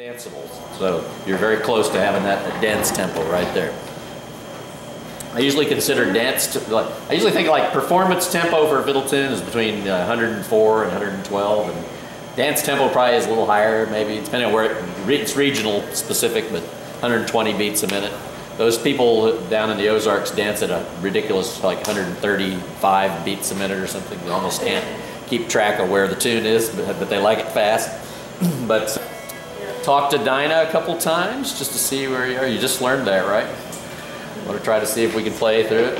danceable. So you're very close to having that dance tempo right there. I usually consider dance, to, like, I usually think like performance tempo for a fiddle tune is between uh, 104 and 112 and dance tempo probably is a little higher maybe depending on where it, it's regional specific but 120 beats a minute. Those people down in the Ozarks dance at a ridiculous like 135 beats a minute or something. They almost can't keep track of where the tune is but, but they like it fast. but Talk to Dinah a couple times just to see where you are. You just learned that, right? Want to try to see if we can play through it?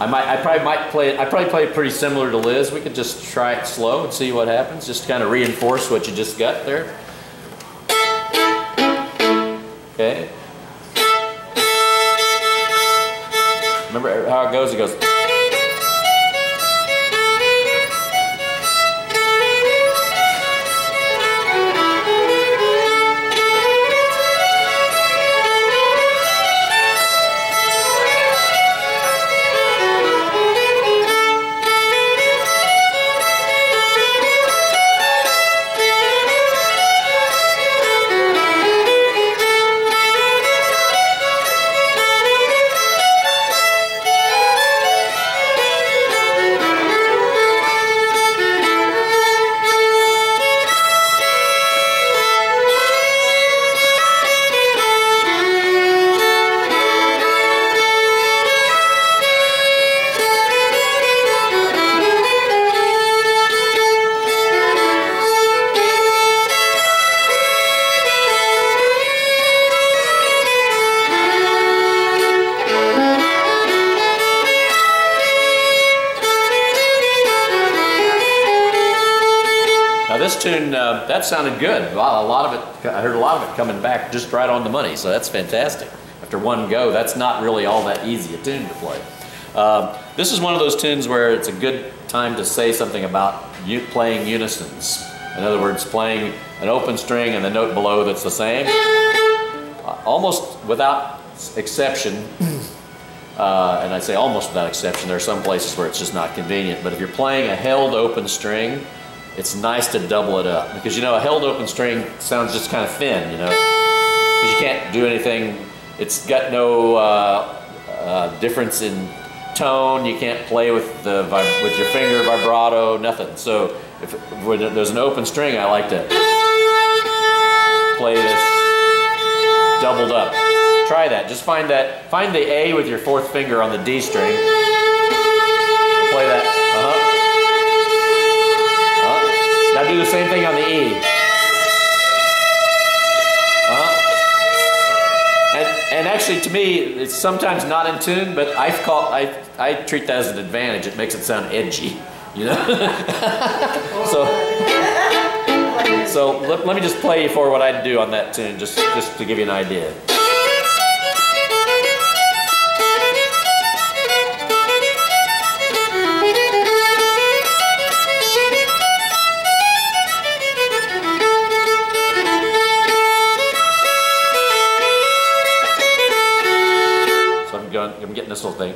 I might, I probably might play, I probably play it pretty similar to Liz. We could just try it slow and see what happens. Just kind of reinforce what you just got there. Okay. Remember how it goes? It goes. Tune, uh, that sounded good. A lot of it, I heard a lot of it coming back just right on the money, so that's fantastic. After one go, that's not really all that easy a tune to play. Um, this is one of those tunes where it's a good time to say something about playing unisons. In other words, playing an open string and the note below that's the same. Uh, almost without exception, uh, and I say almost without exception, there are some places where it's just not convenient, but if you're playing a held open string, it's nice to double it up because you know a held open string sounds just kind of thin, you know, because you can't do anything. It's got no uh, uh, difference in tone. You can't play with the with your finger vibrato, nothing. So if there's an open string, I like to play this doubled up. Try that. Just find that. Find the A with your fourth finger on the D string. And, actually, to me, it's sometimes not in tune, but I I I treat that as an advantage. It makes it sound edgy, you know. so so let, let me just play you for what I'd do on that tune, just just to give you an idea. I'm getting this little thing.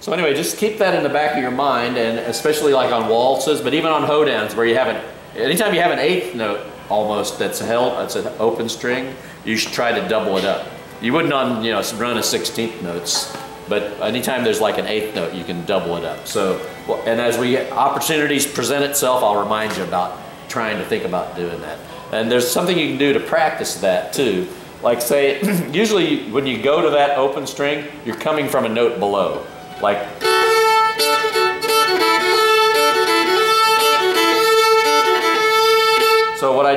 So anyway, just keep that in the back of your mind, and especially like on waltzes, but even on hoedowns where you have an, anytime you have an eighth note, almost that's a held, that's an open string, you should try to double it up. You wouldn't on, you know, run a 16th notes, but anytime there's like an eighth note, you can double it up. So, and as we, opportunities present itself, I'll remind you about trying to think about doing that. And there's something you can do to practice that too. Like say, usually when you go to that open string, you're coming from a note below. Like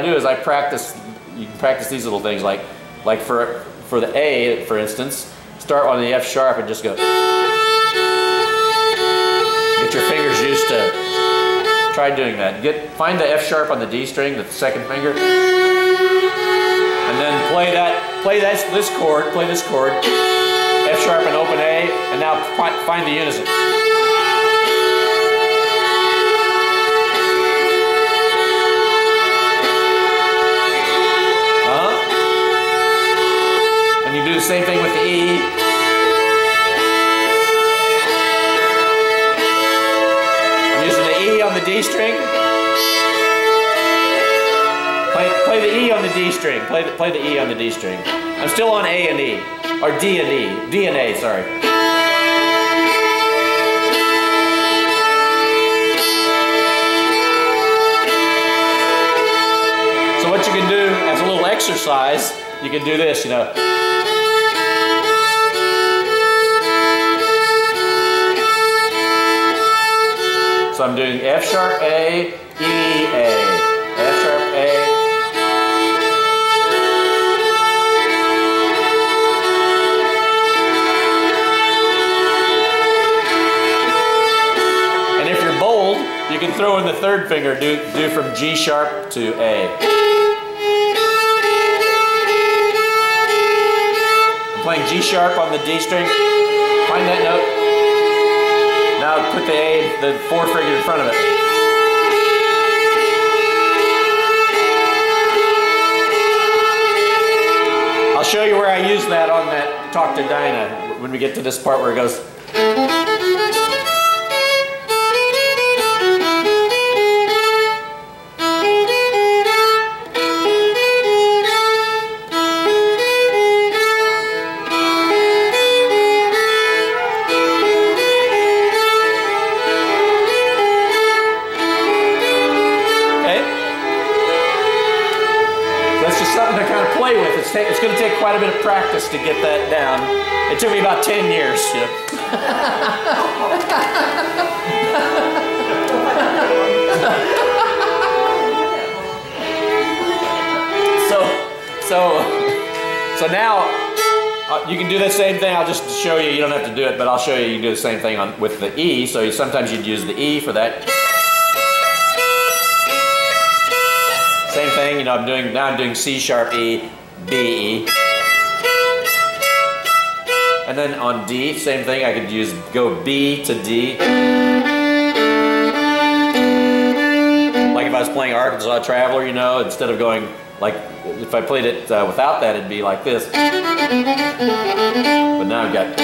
do is I practice, you can practice these little things like, like for, for the A, for instance, start on the F sharp and just go. Get your fingers used to, try doing that. Get, find the F sharp on the D string, with the second finger, and then play that, play this, this chord, play this chord, F sharp and open A, and now find the unison. String. Play, play the E on the D string. Play the, play the E on the D string. I'm still on A and E. Or D and E. D and A, sorry. So what you can do as a little exercise, you can do this, you know. So I'm doing F sharp A, E A, F sharp A. And if you're bold, you can throw in the third finger, do, do from G sharp to A. I'm playing G sharp on the D string. Find that note. Now put the A, the four finger in front of it. I'll show you where I use that on that Talk to Dinah when we get to this part where it goes. Play with. It's, it's going to take quite a bit of practice to get that down. It took me about 10 years. So, so, so now uh, you can do the same thing. I'll just show you. You don't have to do it, but I'll show you. You can do the same thing on with the E. So you, sometimes you'd use the E for that. Same thing. You know, I'm doing now. I'm doing C sharp E, B. And then on D, same thing. I could use go B to D. Like if I was playing Arkansas Traveler, you know, instead of going like if I played it uh, without that, it'd be like this. But now I've got.